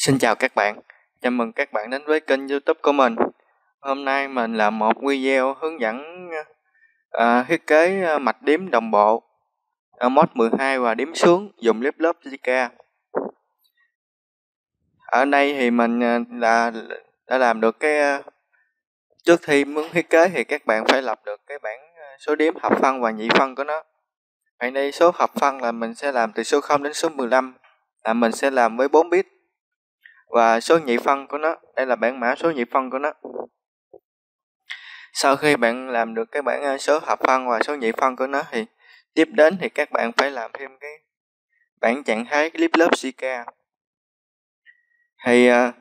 Xin chào các bạn, chào mừng các bạn đến với kênh youtube của mình. Hôm nay mình làm một video hướng dẫn uh, thiết kế à, mạch điếm đồng bộ ở mod 12 và điếm xuống dùng clip lớp Zika Ở đây thì mình đã, đã làm được cái Trước khi muốn thiết kế thì các bạn phải lập được cái bảng số điếm hợp phân và nhị phân của nó. Ở đây số hợp phân là mình sẽ làm từ số 0 đến số 15 là mình sẽ làm với 4 bit và số nhị phân của nó, đây là bảng mã số nhị phân của nó. Sau khi bạn làm được cái bảng ờ, số hợp phân và số nhị phân của nó thì tiếp đến thì các bạn phải làm thêm cái bảng trạng thái clip lớp Zika thì ờ,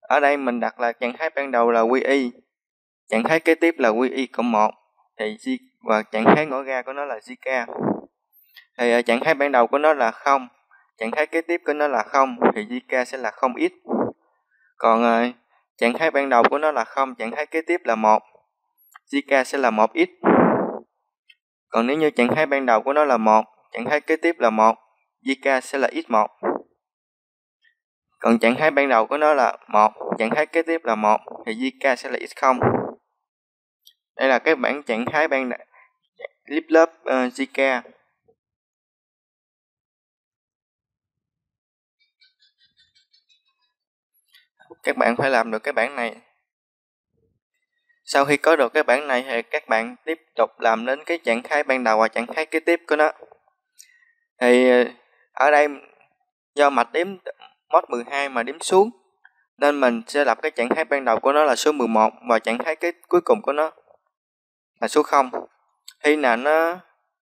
ở đây mình đặt là trạng thái ban đầu là QI trạng thái kế tiếp là QI cộng 1 thì và trạng thái ngõ ra của nó là Zika thì ờ, trạng thái ban đầu của nó là không trạng thái kế tiếp của nó là không thì Zika sẽ là không x còn uh, trạng thái ban đầu của nó là không trạng thái kế tiếp là một. Zika sẽ là một x còn nếu như trạng thái ban đầu của nó là một trạng thái kế tiếp là một Zika sẽ là x một. Còn trạng thái ban đầu của nó là một trạng thái kế tiếp là một thì Zika sẽ là x không. Đây là cái bảng trạng thái ban clip lớp ờ, uh, Zika các bạn phải làm được cái bảng này. Sau khi có được cái bảng này thì các bạn tiếp tục làm đến cái trạng thái ban đầu và trạng thái kế tiếp của nó. Thì ờ, ở đây do mạch đếm mod 12 mà đếm xuống nên mình sẽ lập cái trạng thái ban đầu của nó là số 11 và trạng thái cái cuối cùng của nó là số 0 khi nào nó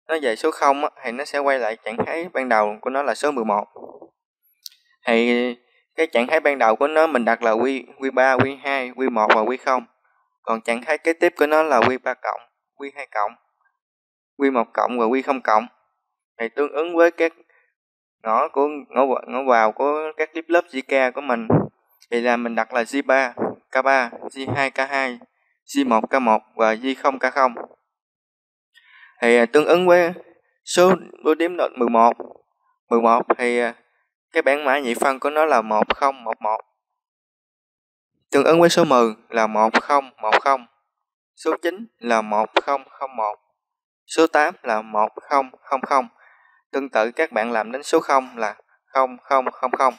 nó về số 0 á, thì nó sẽ quay lại trạng thái ban đầu của nó là số 11 thì cái trạng thái ban đầu của nó mình đặt là Q, Q3, Q2, Q1 và Q0 còn trạng thái kế tiếp của nó là Q3 cộng, Q2 cộng, Q1 cộng và Q0 cộng. Này tương ứng với các ngõ của ngõ, ngõ vào của các clip lớp Zk của mình thì là mình đặt là J3, K3, J2, K2, J1, K1 và J0, K0 thì à, tương ứng với số bố đếm đột 11 11 thì à, cái bản mã nhị phân của nó là 1011. Tương ứng với số 10 là 1010. Số 9 là 1001. Số 8 là 1000. Tương tự các bạn làm đến số 0 là 0000.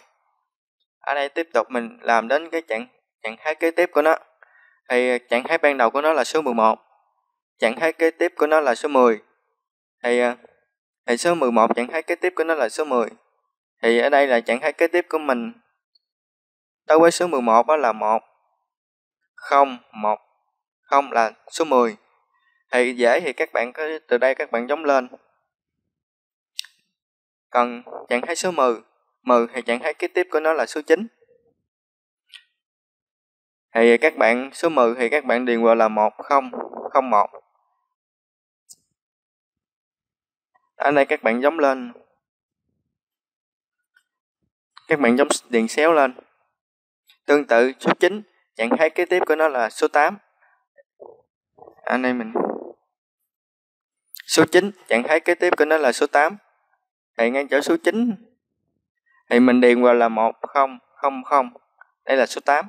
Ở đây tiếp tục mình làm đến cái trạng trạng thái kế tiếp của nó. Thì trạng thái ban đầu của nó là số 11. Trạng thái kế tiếp của nó là số 10. Thì à, thì số 11 trạng thái kế tiếp của nó là số 10 thì ở đây là trạng thái kế tiếp của mình. Đối với số 11 đó là 1 0 1 0 là số 10 thì dễ thì các bạn có từ đây các bạn giống lên. Còn trạng thái số 10 10 thì trạng thái kế tiếp của nó là số 9 thì các bạn, số 10 thì các bạn điền vào là 1001 ở đây các bạn giống lên các bạn giống điện xéo lên. Tương tự số 9 trạng thái kế tiếp của nó là số 8 anh à, đây mình. Số 9 trạng thái kế tiếp của nó là số 8 thì ngay chỗ số 9 thì mình điền vào là 1000 đây là số 8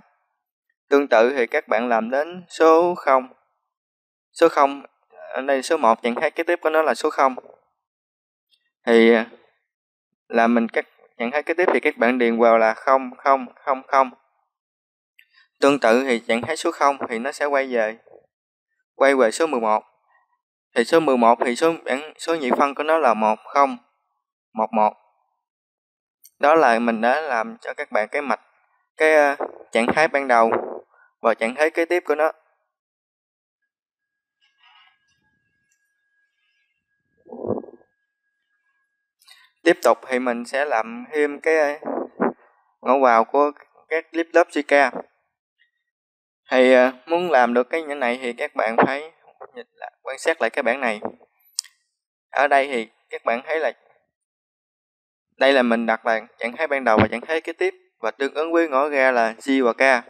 tương tự thì các bạn làm đến số 0 số 0 ở đây số 1 trạng thái kế tiếp của nó là số 0 thì à, là mình cắt nhận thái kế tiếp thì các bạn điền vào là 0000. Tương tự thì nhận thái số 0 thì nó sẽ quay về quay về số 11. Thì số 11 thì số bảng, số nhị phân của nó là 1011. Đó là mình đã làm cho các bạn cái mạch, cái ờ, trạng thái ban đầu và trạng thái kế tiếp của nó. Tiếp tục thì mình sẽ làm thêm cái ngõ vào của các clip lớp Zika thì à, muốn làm được cái như này thì các bạn phải quan sát lại cái bảng này. Ở đây thì các bạn thấy là đây là mình đặt là trạng thái ban đầu và trạng thái kế tiếp. Và tương ứng với ngõ ra là G và K.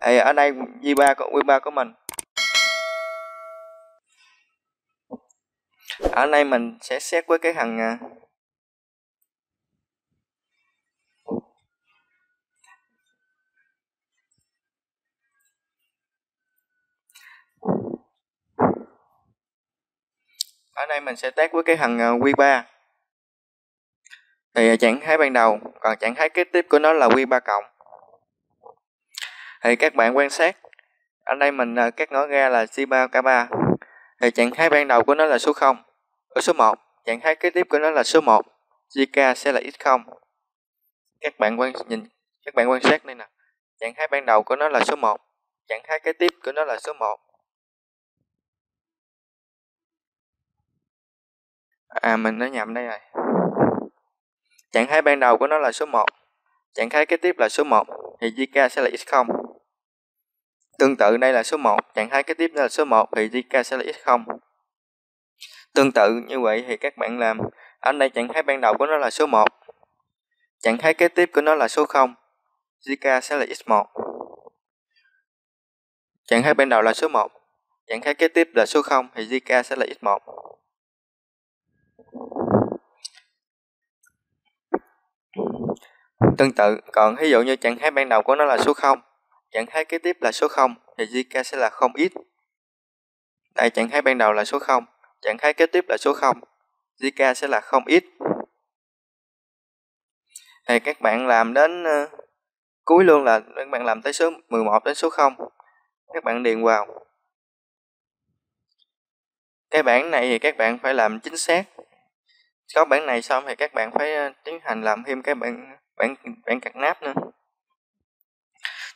Thì ở đây G3 của Q3 của mình. Ở đây mình sẽ xét với cái thằng à, ở đây mình sẽ test với cái thằng ờ, Q3 thì ờ, trạng thái ban đầu, còn trạng thái kế tiếp của nó là Q3 cộng. Thì các bạn quan sát, ở đây mình các cắt ngõ ra là C3 K3 thì trạng thái ban đầu của nó là số 0 ở số 1 trạng thái kế tiếp của nó là số 1 JK sẽ là x0 các bạn quan nhìn, các bạn quan sát đây nè. Trạng thái ban đầu của nó là số 1 trạng thái kế tiếp của nó là số 1 à mình nói nhầm đây rồi. Trạng thái ban đầu của nó là số 1 trạng thái kế tiếp là số 1 thì JK sẽ là x0 tương tự đây là số 1 trạng thái kế tiếp là số 1 thì JK sẽ là x0 tương tự như vậy thì các bạn làm. Ở đây trạng thái ban đầu của nó là số 1 trạng thái kế tiếp của nó là số 0 JK sẽ là x1 trạng thái ban đầu là số 1 trạng thái kế tiếp là số 0 thì JK sẽ là x1 Tương tự, còn ví dụ như trạng thái ban đầu của nó là số 0, trạng thái kế tiếp là số 0 thì JK sẽ là 0x. Tại trạng thái ban đầu là số 0, trạng thái kế tiếp là số 0, JK sẽ là 0x. Thì các bạn làm đến uh, cuối luôn là các bạn làm tới số 11 đến số 0. Các bạn điền vào. Cái bảng này thì các bạn phải làm chính xác. Có bảng này xong thì các bạn phải ờ, tiến hành làm thêm cái bảng bản bản cắt nắp nữa.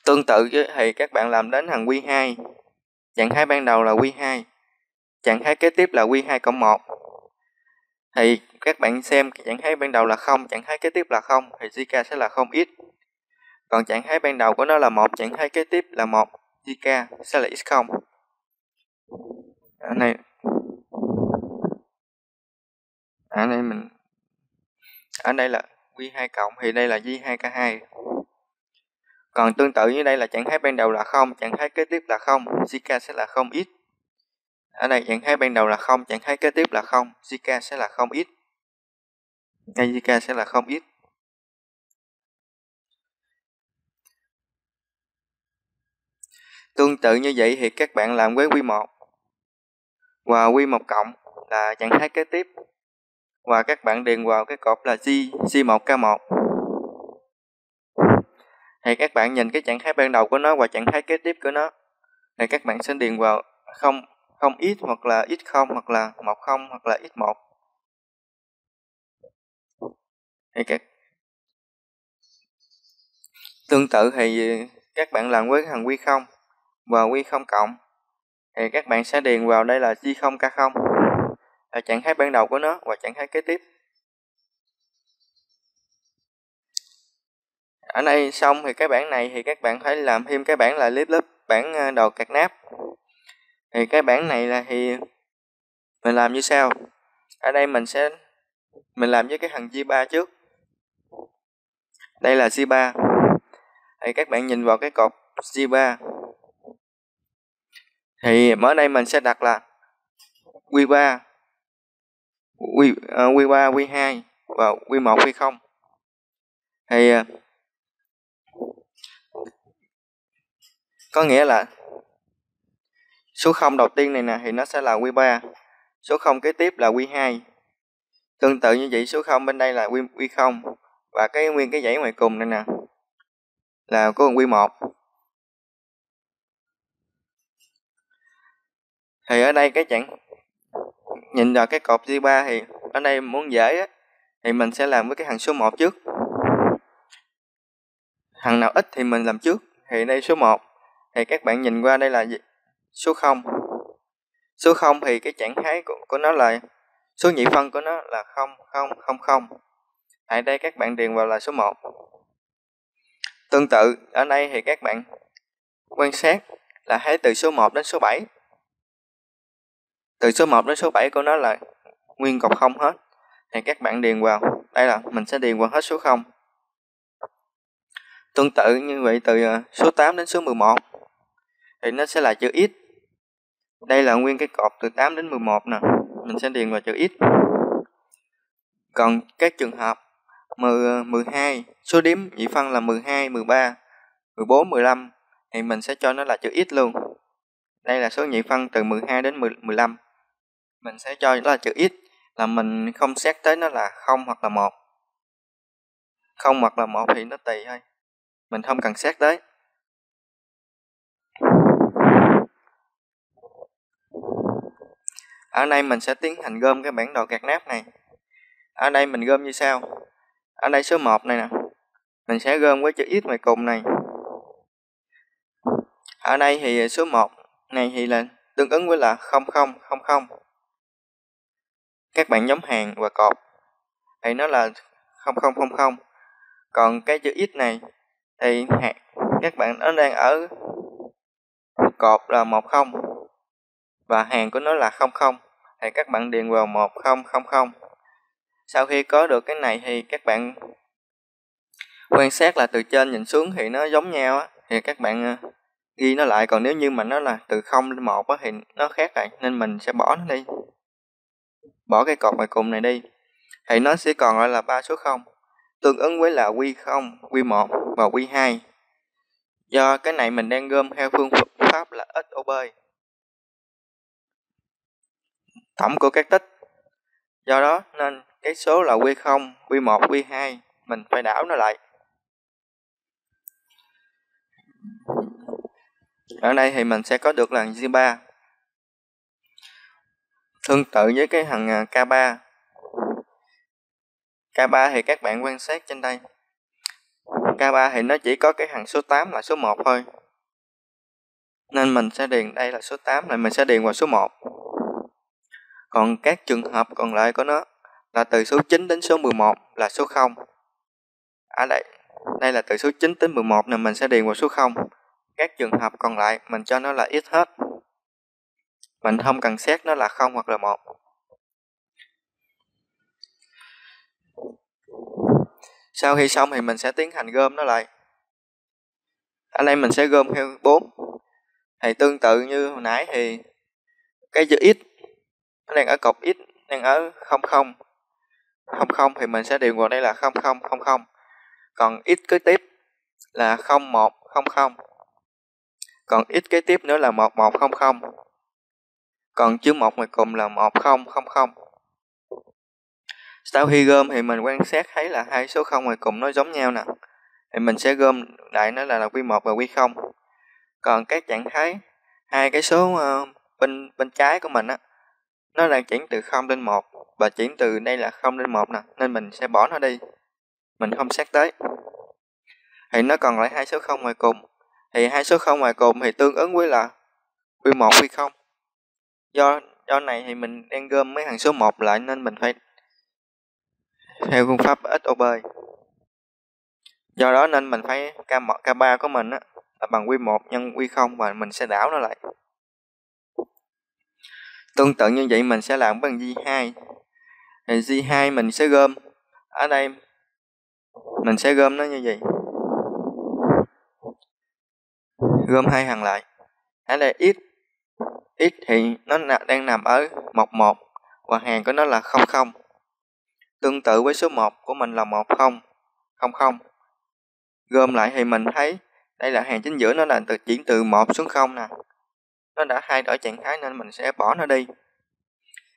Tương tự thì các bạn làm đến hàng Q2 trạng thái ban đầu là Q2 trạng thái kế tiếp là Q2 cộng 1 thì các bạn xem trạng thái ban đầu là 0 trạng thái kế tiếp là 0 thì GK sẽ là 0x còn trạng thái ban đầu của nó là một, trạng thái kế tiếp là 1 GK sẽ là x0 ở này ở đây mình, ở đây là Q2 cộng thì đây là J2K2. Còn tương tự như đây là trạng thái ban đầu là 0, trạng thái kế tiếp là 0, Zika sẽ là 0x. Ở đây trạng thái ban đầu là 0, trạng thái kế tiếp là 0, Zika sẽ là 0x. Ngay Zika sẽ là 0x. Tương tự như vậy thì các bạn làm với Q1 và Q1 cộng là trạng thái kế tiếp và các bạn điền vào cái cột là C, C1K1. thì các bạn nhìn cái trạng thái ban đầu của nó và trạng thái kế tiếp của nó. Thì các bạn sẽ điền vào 0, 0x hoặc là x0 hoặc là 10 hoặc là x1 thì các tương tự thì các bạn làm với thằng Q0 và Q0 cộng. Thì các bạn sẽ điền vào đây là G0K0 là trạng thái ban đầu của nó và trạng thái kế tiếp. Ở đây xong thì cái bảng này thì các bạn phải làm thêm cái bảng là clip lớp, bảng à, đồ đầu cạc nắp thì cái bảng này là thì mình làm như sau. Ở đây mình sẽ, mình làm với cái thằng G3 trước. Đây là G3 thì các bạn nhìn vào cái cột G3 thì ở đây mình sẽ đặt là Q3 Q, uh, Q3, Q2 và Q1, Q0 thì uh, có nghĩa là số 0 đầu tiên này nè thì nó sẽ là Q3 số 0 kế tiếp là Q2 tương tự như vậy số 0 bên đây là Q, Q0 và cái nguyên cái dãy ngoài cùng này nè là có Q1 thì ở đây cái chẳng nhìn vào cái cột J3 thì ở đây muốn dễ á, thì mình sẽ làm với cái thằng số 1 trước. Thằng nào ít thì mình làm trước. Thì đây số 1 thì các bạn nhìn qua đây là gì? số 0 số 0 thì cái trạng thái của, của nó là số nhị phân của nó là 0 0 0 0 tại đây các bạn điền vào là số 1 tương tự ở đây thì các bạn quan sát là thấy từ số 1 đến số 7 từ số 1 đến số 7 của nó là nguyên cọc không hết. Thì các bạn điền vào. Đây là mình sẽ điền vào hết số 0 tương tự như vậy từ ờ, số 8 đến số 11 thì nó sẽ là chữ x. Đây là nguyên cái cột từ 8 đến 11 nè. Mình sẽ điền vào chữ x. Còn các trường hợp 10, 12 ờ, số điểm nhị phân là 12 13 14 15 thì mình sẽ cho nó là chữ x luôn. Đây là số nhị phân từ 12 đến 10, 15 mình sẽ cho đó là chữ x, là mình không xét tới nó là không hoặc là một. Không hoặc là một thì nó tùy thôi. Mình không cần xét tới. Ở đây mình sẽ tiến hành gom cái bản đồ gạt nắp này. Ở đây mình gom như sau. Ở đây số 1 này nè. Mình sẽ gom với chữ x ngoài cùng này. Ở đây thì số 1 này thì là tương ứng với là 0000 các bạn nhóm hàng và cột thì nó là 0000 còn cái chữ x này, thì các bạn nó đang ở cột là 10 và hàng của nó là 00 thì các bạn điền vào 1000 sau khi có được cái này thì các bạn quan sát là từ trên nhìn xuống thì nó giống nhau á. Thì các bạn ờ, ghi nó lại. Còn nếu như mà nó là từ 0 đến 1 á thì nó khác rồi nên mình sẽ bỏ nó đi bỏ cái cột ngoài cùng này đi. Thì nó sẽ còn lại là ba số 0 tương ứng với là Q0, Q1 và Q2 do cái này mình đang gom theo phương pháp là XOB tổng của các tích. Do đó nên cái số là Q0, Q1, Q2 mình phải đảo nó lại. Ở đây thì mình sẽ có được là Z3 tương tự với cái thằng à, K3 K3 thì các bạn quan sát trên đây. K3 thì nó chỉ có cái hàng số 8 là số 1 thôi. Nên mình sẽ điền đây là số 8 này mình sẽ điền vào số 1 còn các trường hợp còn lại của nó là từ số 9 đến số 11 là số 0 ở à, đây. Đây là từ số 9 đến 11 này mình sẽ điền vào số 0 các trường hợp còn lại mình cho nó là ít hết mình không cần xét nó là không hoặc là một. sau khi xong thì mình sẽ tiến hành gom nó lại. Ở đây mình sẽ gom theo 4 thì tương tự như hồi nãy thì cái chữ x, nó đang ở cột x, đang ở 00 00 thì mình sẽ điền vào đây là 0000 còn x kế tiếp là 0100 còn x kế tiếp nữa là 1100 còn chữ một ngoài cùng là 1000 sau khi gom thì mình quan sát thấy là hai số không ngoài cùng nó giống nhau nè. Thì mình sẽ gom lại nó là, là Q1 và Q0 còn các trạng thái hai cái số uh, bên bên trái của mình á nó đang chuyển từ 0 lên 1 và chuyển từ đây là 0 lên 1 nè nên mình sẽ bỏ nó đi. Mình không xét tới. Thì nó còn lại hai số 0 ngoài cùng. Thì hai số 0 ngoài cùng thì tương ứng với là Q1 Q0 do do này thì mình đang gom mấy hàng số 1 lại nên mình phải theo phương pháp ít ô bơi. Do đó nên mình phải K1, K3 của mình á, là bằng Q1 nhân Q0 và mình sẽ đảo nó lại. Tương tự như vậy mình sẽ làm bằng G2 thì G2 mình sẽ gom ở đây mình sẽ gom nó như vậy. Gom hai hàng lại. Ở đây x x thì nó đang nằm ở 11 và hàng của nó là 00 tương tự với số 1 của mình là 10 00 gom lại thì mình thấy đây là hàng chính giữa nó là từ chuyển từ 1 xuống 0 nè. Nó đã thay đổi trạng thái nên mình sẽ bỏ nó đi.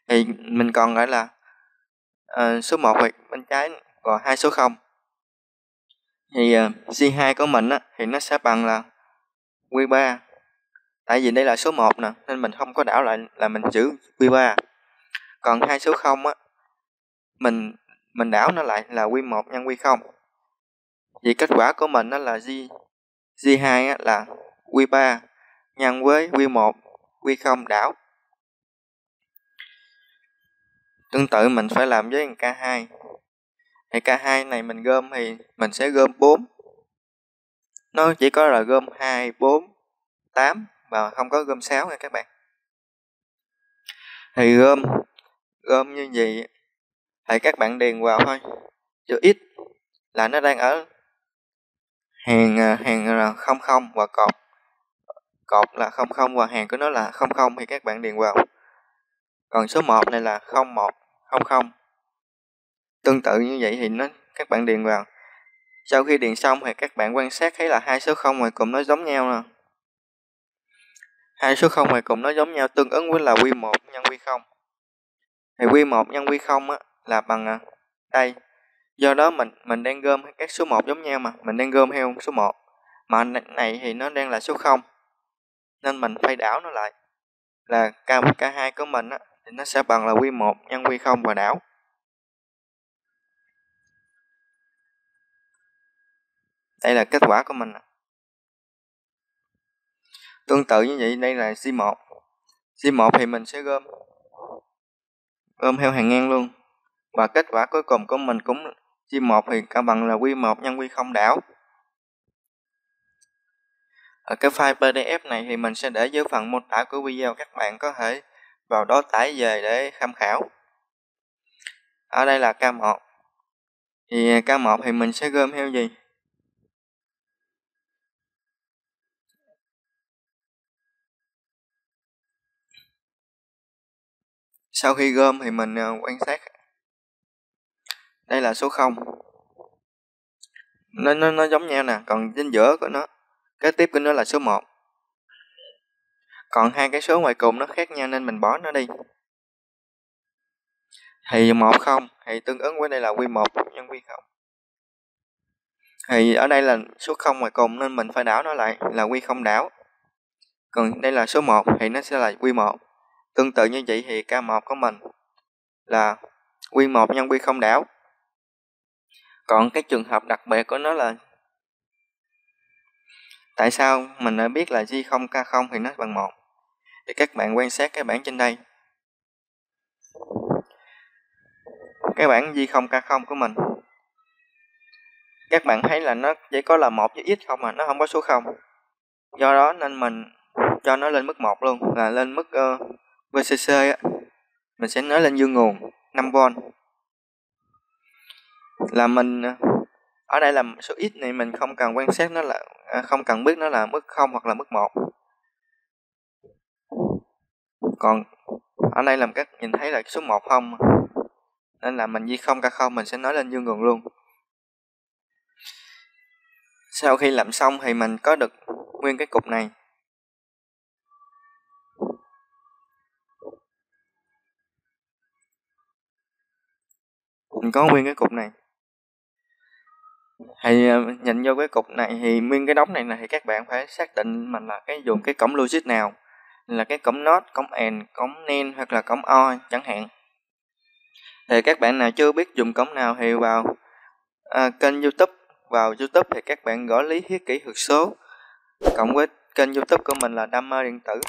Thì mình còn lại là uh, số 1 hoặc bên trái còn hai số 0 thì ờ, uh, C2 của mình á, thì nó sẽ bằng là Q3 tại vì đây là số 1 nè nên mình không có đảo lại là mình giữ Q3 còn hai số 0 á mình mình đảo nó lại là Q1 nhân Q0 vì kết quả của mình nó là G G2 á, là Q3 nhân với Q1 Q0 đảo. Tương tự mình phải làm với K2 thì K2 này mình gom thì mình sẽ gom 4 nó chỉ có là gom 2, 4, 8 và không có gom sáo nha các bạn. Thì gom gom như vậy, thì các bạn điền vào thôi. Chữ x là nó đang ở hàng à, hàng là 00 và cột cột là 00 và hàng của nó là 00 thì các bạn điền vào. Còn số 1 này là 0100 tương tự như vậy thì nó, các bạn điền vào. Sau khi điền xong thì các bạn quan sát thấy là hai số không ngoài cùng nó giống nhau nè hai số 0 này cùng nó giống nhau tương ứng với là Q1 nhân Q0 thì Q1 nhân Q0 á, là bằng à, đây. Do đó mình mình đang gom các số 1 giống nhau mà mình đang gom theo số 1 mà này thì nó đang là số 0 nên mình phải đảo nó lại. Là k1k2 của mình á, thì nó sẽ bằng là Q1 nhân Q0 và đảo. Đây là kết quả của mình tương tự như vậy, đây là C1 C1 thì mình sẽ gom gom theo hàng ngang luôn. Và kết quả cuối cùng của mình cũng C1 thì cao bằng là Q1 nhân Q0 đảo. Ở cái file PDF này thì mình sẽ để dưới phần mô tả của video các bạn có thể vào đó tải về để tham khảo. Ở đây là K1 thì K1 thì mình sẽ gom theo gì? Sau khi gom thì mình ờ, quan sát. Đây là số 0 nó nó nó giống nhau nè, còn trên giữa của nó, kế tiếp của nó là số 1 còn hai cái số ngoài cùng nó khác nhau nên mình bỏ nó đi. Thì 10 thì tương ứng với đây là Q1 nhân Q0 thì ở đây là số 0 ngoài cùng nên mình phải đảo nó lại là Q0 đảo. Còn đây là số 1 thì nó sẽ là Q1 Tương tự như vậy thì K1 của mình là Q1 nhân Q0 đảo. Còn cái trường hợp đặc biệt của nó là tại sao mình đã biết là J0 K0 thì nó bằng 1. Thì các bạn quan sát cái bảng trên đây. Cái bảng J0 K0 của mình. Các bạn thấy là nó chỉ có là một với x không mà nó không có số 0. Do đó nên mình cho nó lên mức 1 luôn là lên mức uh, VCC á, mình sẽ nói lên dương nguồn 5V là mình à, ở đây là số x này mình không cần quan sát nó là à, không cần biết nó là mức 0 hoặc là mức 1 còn ở đây làm các nhìn thấy là số 1 không nên là mình di không cả không mình sẽ nói lên dương nguồn luôn. Sau khi làm xong thì mình có được nguyên cái cục này. Mình có nguyên cái cục này. Thì ờ, nhìn vô cái cục này thì nguyên cái đống này là thì các bạn phải xác định mình là cái dùng cái cổng logic nào là cái cổng not, cổng and, cổng nen hoặc là cổng or chẳng hạn. Thì các bạn nào chưa biết dùng cổng nào thì vào à, kênh youtube. Vào youtube thì các bạn gõ lý thiết kỹ thuật số. Cộng với kênh youtube của mình là đam mê điện tử.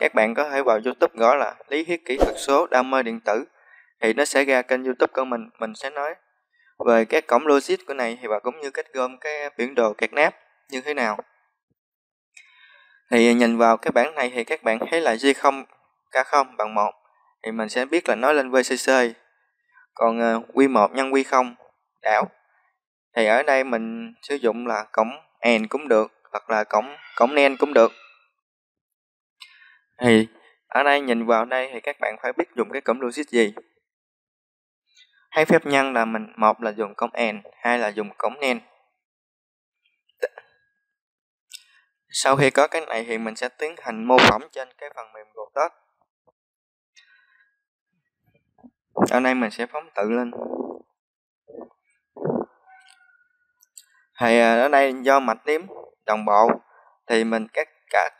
Các bạn có thể vào youtube gõ là lý thuyết kỹ thuật số đam mê điện tử thì nó sẽ ra kênh youtube của mình mình sẽ nói về các cổng logic của này thì và cũng như cách gom cái biển đồ kẹt nắp như thế nào. Thì nhìn vào cái bảng này thì các bạn thấy là G0 K0 bằng 1 thì mình sẽ biết là nó lên VCC còn ờ, Q1 nhân Q0 đảo. Thì ở đây mình sử dụng là cổng AND cũng được, hoặc là cổng cổng NAND cũng được. Thì ở đây nhìn vào đây thì các bạn phải biết dùng cái cổng logic gì hai phép nhân là mình, một là dùng cống and hai là dùng cống nen. Sau khi có cái này thì mình sẽ tiến hành mô phỏng trên cái phần mềm GoTest ở đây mình sẽ phóng tự lên. Thì à, ở đây do mạch tím đồng bộ thì mình cắt cả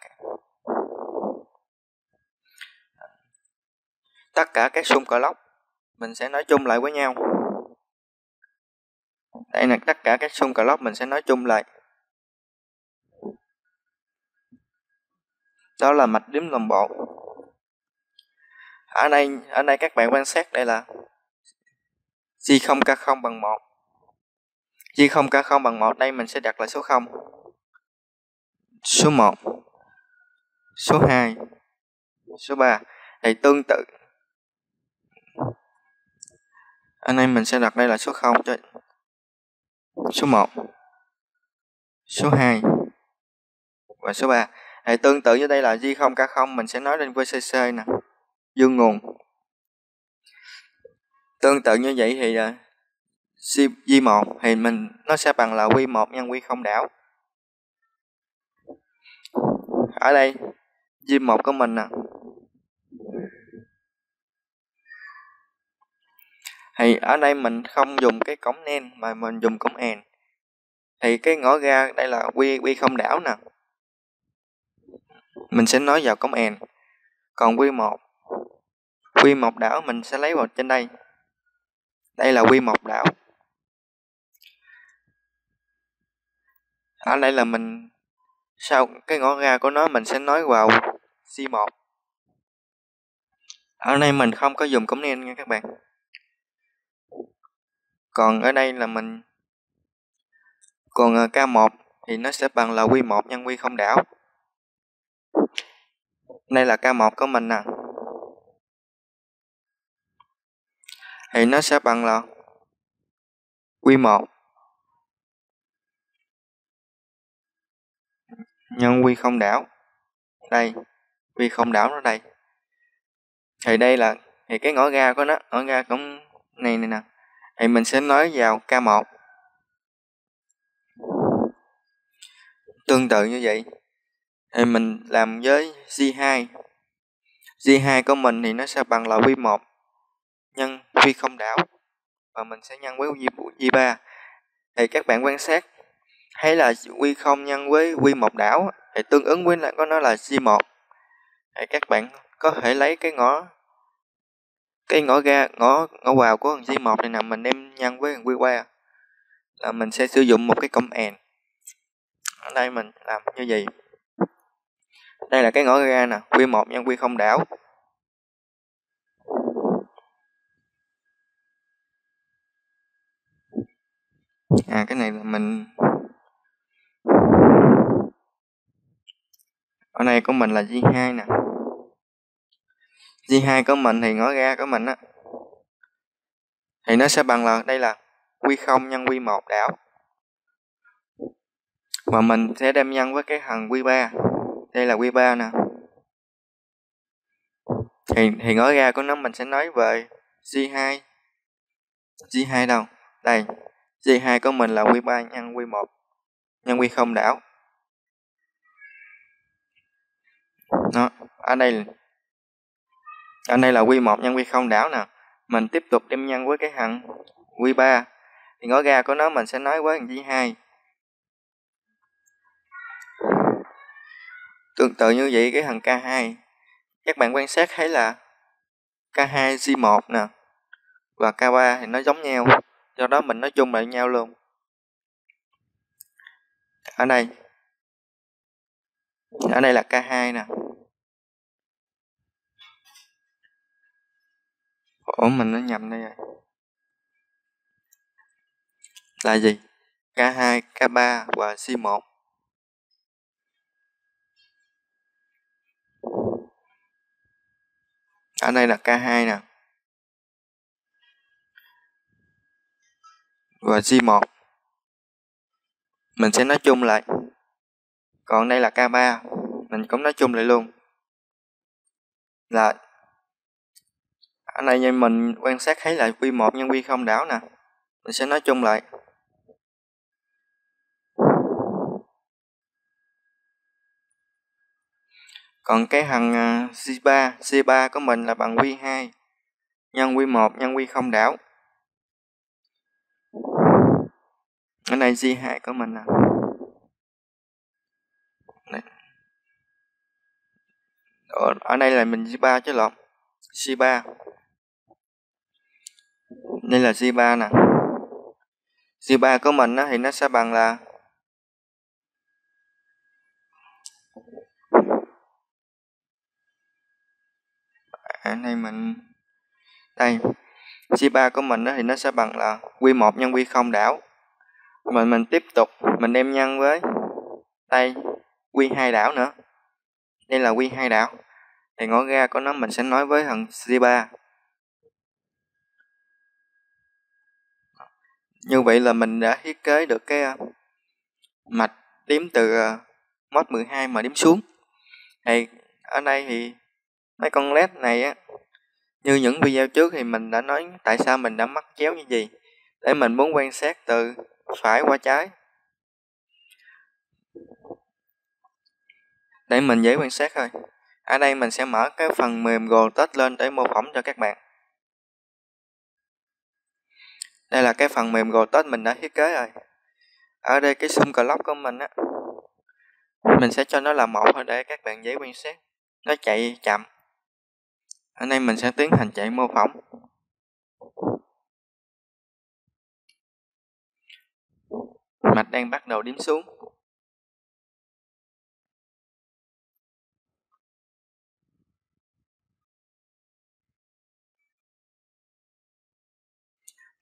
tất cả các xung clock mình sẽ nói chung lại với nhau. Đây là tất cả các xung clock mình sẽ nói chung lại. Đó là mạch đếm đồng bộ. Ở đây ở đây các bạn quan sát đây là J0K0 bằng 1 J0K0 bằng 1 đây mình sẽ đặt là số 0 số 1 số 2 số 3 thì tương tự anh em mình sẽ đặt đây là số 0 cho số 1 số 2 và số 3 thì tương tự như đây là J0 K0 mình sẽ nói lên VCC nè. Dương nguồn. Tương tự như vậy thì à, uh, J1 thì mình nó sẽ bằng là Q1 nhân Q0 đảo. Ở đây diêm một của mình nè. Thì ở đây mình không dùng cái cổng nen mà mình dùng cổng and thì cái ngõ ra đây là quy quy không đảo nè. Mình sẽ nói vào cổng and còn quy một quy một đảo mình sẽ lấy vào trên đây. Đây là quy một đảo. Ở đây là mình, sau cái ngõ ra của nó mình sẽ nói vào C1 ở đây mình không có dùng cổng nen nha các bạn còn ở đây là mình, còn ờ, K1 thì nó sẽ bằng là Q1 nhân Q không đảo. Đây là K1 của mình nè. Thì nó sẽ bằng là Q1 nhân Q không đảo. Đây Q không đảo nó đây. Thì đây là, thì cái ngõ ra của nó, ngõ ra cũng này này nè thì mình sẽ nói vào K1 tương tự như vậy. Thì mình làm với G2 G2 của mình thì nó sẽ bằng là Q1 nhân Q không đảo. Và mình sẽ nhân với G3 thì các bạn quan sát, thấy là Q0 nhân với Q1 đảo, thì tương ứng với lại có nó là G1 thì các bạn có thể lấy cái ngõ cái ngõ ra ngõ ngõ vào của thằng G1 này nè, mình đem nhân với thằng Q3 là mình sẽ sử dụng một cái công and ở đây mình làm như vậy. Đây là cái ngõ ra nè Q1 nhân Q0 đảo. À cái này là mình ở đây của mình là G2 nè. G2 của mình thì ngõ ra của mình á thì nó sẽ bằng là đây là Q0 nhân Q1 đảo. Và mình sẽ đem nhân với cái thằng Q3 đây là Q3 nè. Thì, thì ngõ ra của nó mình sẽ nói về G2 G2 đâu? Đây G2 của mình là Q3 nhân Q1 nhân Q0 đảo. Nó ở đây ở đây là Q1 nhân Q0 đảo nè. Mình tiếp tục đem nhân với cái hằng Q3 thì ngõ ra của nó mình sẽ nói với hằng chi 2, Tương tự như vậy cái hằng K2 các bạn quan sát thấy là K2 G1 nè và K3 thì nó giống nhau. Do đó mình nói chung lại nhau luôn. Ở đây. Ở đây là K2 nè. Ủa, mình nó nhầm đây rồi. Là gì? K2 K3 và C1 ở đây là K2 nè. Và G1 mình sẽ nói chung lại. Còn đây là K3 mình cũng nói chung lại luôn. Là ở đây như mình quan sát thấy là Q1 nhân Q0 đảo nè. Mình sẽ nói chung lại. Còn cái thằng à, C3 C3 của mình là bằng Q2 nhân Q1 nhân Q0 đảo. Ở đây G2 của mình nè. Ở, ở đây là mình G3 chứ lộn. C3 đây là G3 nè. G3 của mình á, thì nó sẽ bằng là ở đây mình đây G3 của mình đó thì nó sẽ bằng là Q1 nhân Q0 đảo. Mình mình tiếp tục mình đem nhân với đây Q2 đảo nữa. Đây là Q2 đảo. Thì ngõ ra của nó mình sẽ nói với thằng C3 như vậy là mình đã thiết kế được cái ờ, mạch đếm từ ờ, mod 12 mà đếm xuống thì ở đây thì mấy con led này á, như những video trước thì mình đã nói tại sao mình đã mắc chéo như gì để mình muốn quan sát từ phải qua trái để mình dễ quan sát thôi. Ở đây mình sẽ mở cái phần mềm Tết lên để mô phỏng cho các bạn. Đây là cái phần mềm Test mình đã thiết kế rồi. Ở đây cái zoom clock của mình á, mình sẽ cho nó là một thôi để các bạn dễ quan sát. Nó chạy chậm. Ở đây mình sẽ tiến hành chạy mô phỏng. Mạch đang bắt đầu điểm xuống.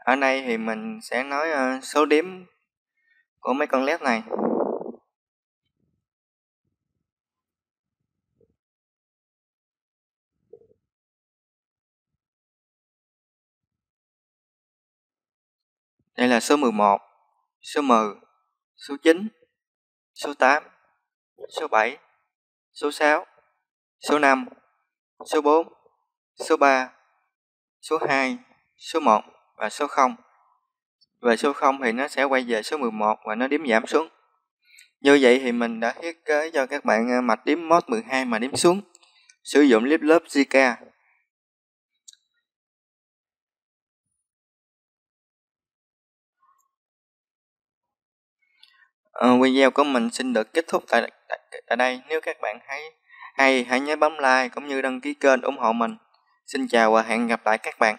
Ở đây thì mình sẽ nói uh, số điểm của mấy con led này. Đây là số 11, số 10, số 9, số 8, số 7, số 6, số 5, số 4, số 3, số 2, số 1 và số 0. Về số 0 thì nó sẽ quay về số 11 và nó điểm giảm xuống. Như vậy thì mình đã thiết kế cho các bạn à, mạch điểm mod 12 mà điểm xuống. Sử dụng clip lớp Zika. Ờ, video của mình xin được kết thúc tại, tại, tại đây. Nếu các bạn thấy hay, hãy nhớ bấm like cũng như đăng ký kênh ủng hộ mình. Xin chào và hẹn gặp lại các bạn.